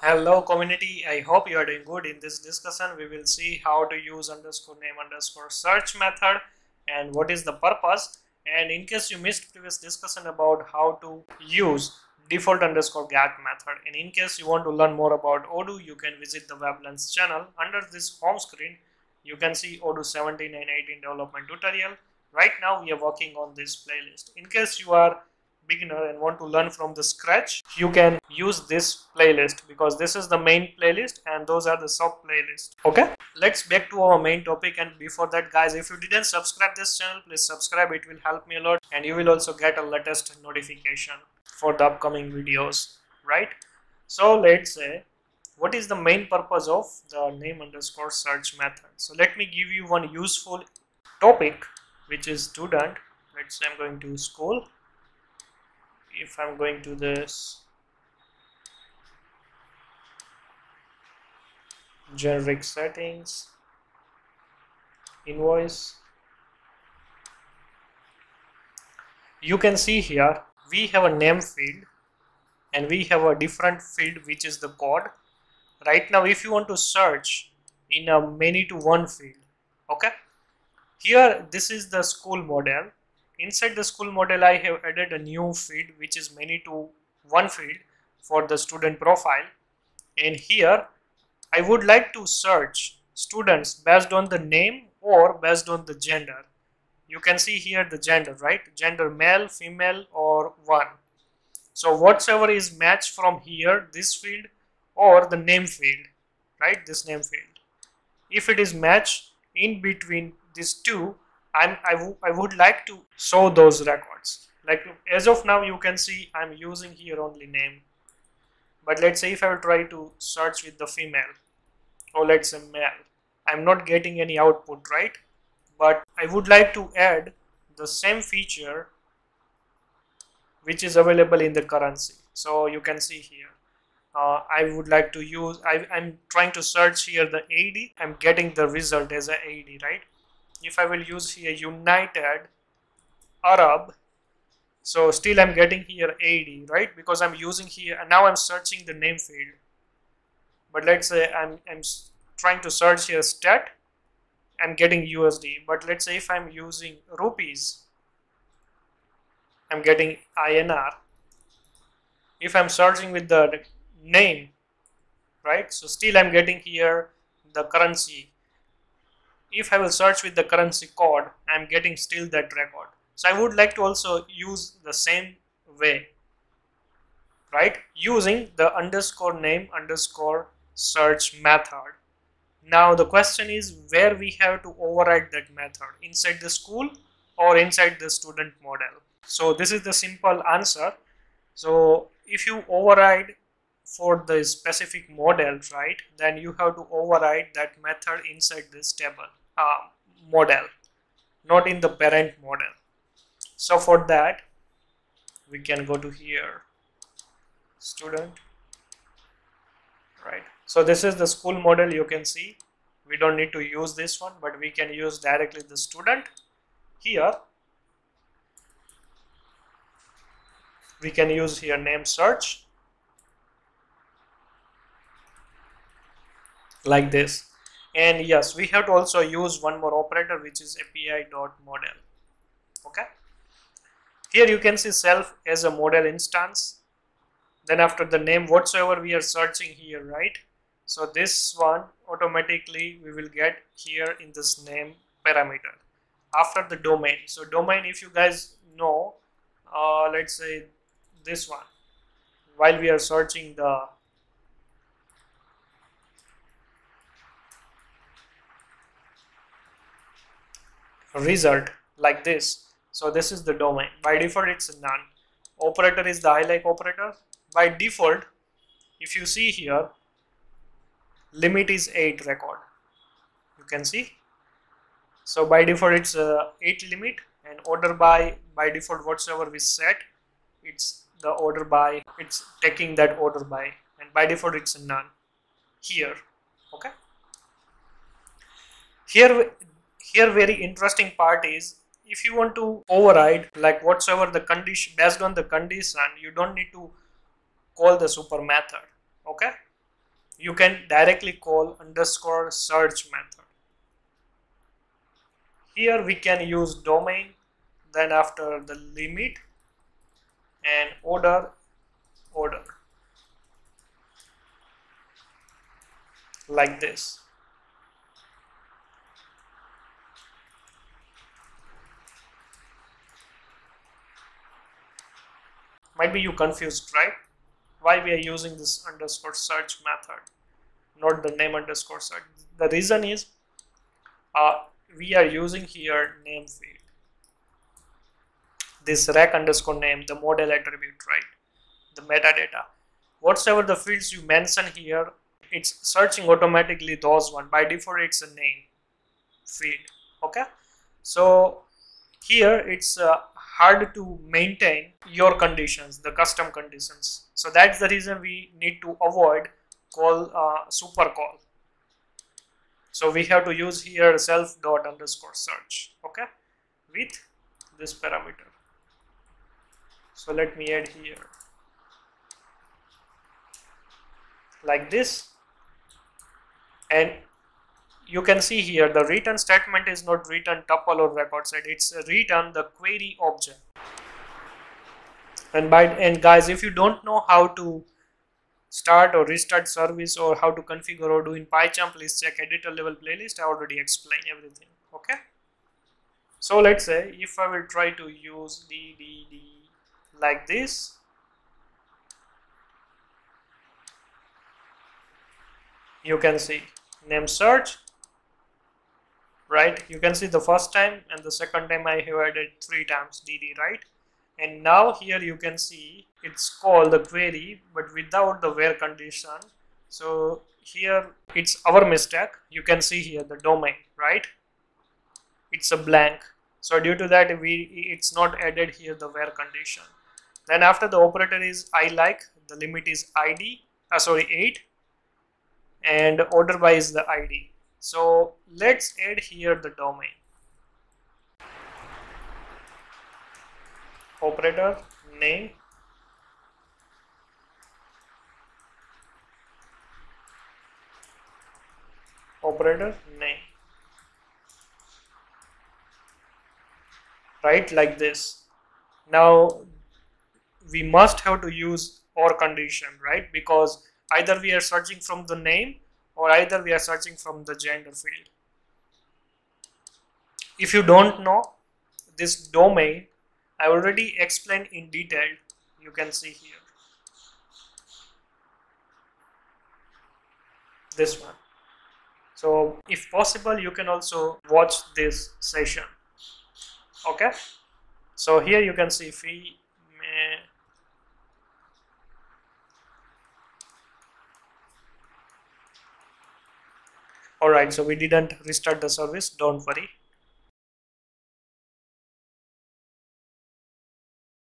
Hello community, I hope you are doing good. In this discussion, we will see how to use underscore name underscore search method and what is the purpose. And in case you missed previous discussion about how to use default underscore get method and in case you want to learn more about Odoo, you can visit the WebLearns channel. Under this home screen, you can see Odoo 17 and 18 development tutorial. Right now, we are working on this playlist. In case you are beginner and want to learn from the scratch you can use this playlist because this is the main playlist and those are the sub playlist. Okay? Let's back to our main topic and before that guys if you didn't subscribe this channel please subscribe. It will help me a lot and you will also get a latest notification for the upcoming videos right? So let's say what is the main purpose of the name underscore search method? So let me give you one useful topic which is student. Let's say i'm going to school if I'm going to this. Generic settings. Invoice. You can see here we have a name field and we have a different field which is the code. Right now if you want to search in a many to one field okay? Here this is the school model inside the school model I have added a new field which is many to one field for the student profile. And here I would like to search students based on the name or based on the gender. You can see here the gender right? Gender male female or one. So whatsoever is matched from here this field or the name field right? This name field. If it is matched in between these two I'm, I, I would like to show those records. Like as of now, you can see I'm using here only name. But let's say if I will try to search with the female or let's say male, I'm not getting any output, right? But I would like to add the same feature which is available in the currency. So you can see here. Uh, I would like to use, I, I'm trying to search here the AD, I'm getting the result as a AD, right? If I will use here United Arab so still I'm getting here AD right? Because I'm using here and now I'm searching the name field. But let's say I'm, I'm trying to search here stat I'm getting USD but let's say if I'm using rupees I'm getting INR if I'm searching with the name right? So still I'm getting here the currency if I will search with the currency code, I'm getting still that record. So I would like to also use the same way, right? Using the underscore name underscore search method. Now the question is where we have to override that method inside the school or inside the student model. So this is the simple answer. So if you override for the specific model, right, then you have to override that method inside this table uh, model, not in the parent model. So for that, we can go to here, student, right. So this is the school model you can see. We don't need to use this one, but we can use directly the student. Here, we can use here name search like this and yes we have to also use one more operator which is api dot model. Okay? Here you can see self as a model instance. Then after the name whatsoever we are searching here right? So this one automatically we will get here in this name parameter. After the domain. So domain if you guys know uh, let's say this one while we are searching the result like this. So this is the domain. By default, it's none. Operator is the ilike operator. By default, if you see here, limit is 8 record. You can see. So by default, it's uh, 8 limit and order by, by default, whatsoever we set, it's the order by, it's taking that order by and by default, it's none here. Okay. Here here very interesting part is if you want to override like whatsoever the condition based on the condition you don't need to call the super method okay? You can directly call underscore search method. Here we can use domain then after the limit and order order. Like this might be you confused right? Why we are using this underscore search method not the name underscore search. The reason is uh, we are using here name field. This rec underscore name the model attribute right? The metadata. Whatsoever the fields you mention here it's searching automatically those one. By default it's a name field okay? So here it's uh, hard to maintain your conditions the custom conditions. So that's the reason we need to avoid call uh, super call. So we have to use here self dot underscore search okay with this parameter. So let me add here. Like this. And you can see here the return statement is not return tuple or record set. It's return the query object. And by and guys if you don't know how to start or restart service or how to configure or do in PyCharm please check editor level playlist. I already explained everything okay? So let's say if I will try to use DDD like this. You can see name search right? You can see the first time and the second time I have added three times DD right? And now here you can see it's called the query but without the where condition. So here it's our mistake. You can see here the domain right? It's a blank. So due to that we it's not added here the where condition. Then after the operator is ilike the limit is id uh, sorry 8 and order by is the id so let's add here the domain. Operator name. Operator name. Right like this. Now we must have to use or condition right? Because either we are searching from the name or either we are searching from the gender field. If you don't know this domain I already explained in detail you can see here. This one. So if possible you can also watch this session. Okay? So here you can see fee may all right so we didn't restart the service. Don't worry.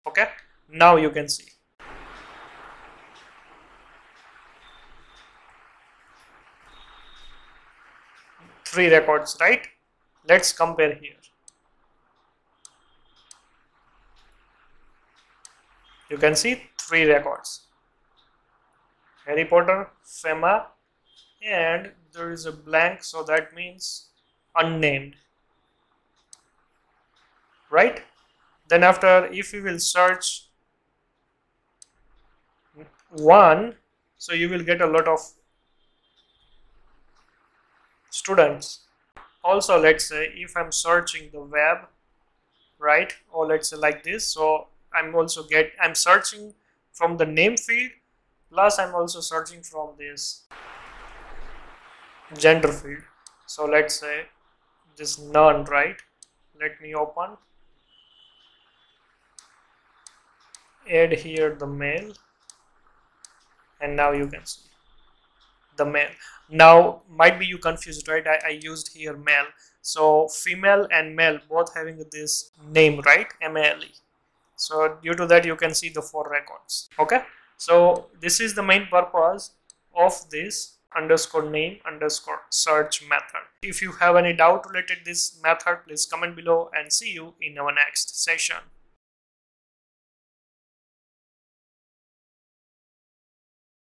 Okay now you can see. Three records right? Let's compare here. You can see three records. Harry Potter, FEMA and there is a blank so that means unnamed. Right? Then after if you will search one so you will get a lot of students. Also let's say if i'm searching the web right or let's say like this so i'm also get i'm searching from the name field plus i'm also searching from this gender field. So let's say this none right? Let me open. Add here the male. And now you can see the male. Now might be you confused right? I, I used here male. So female and male both having this name right? Male so due to that you can see the four records. Okay? So this is the main purpose of this underscore name underscore search method. If you have any doubt related this method please comment below and see you in our next session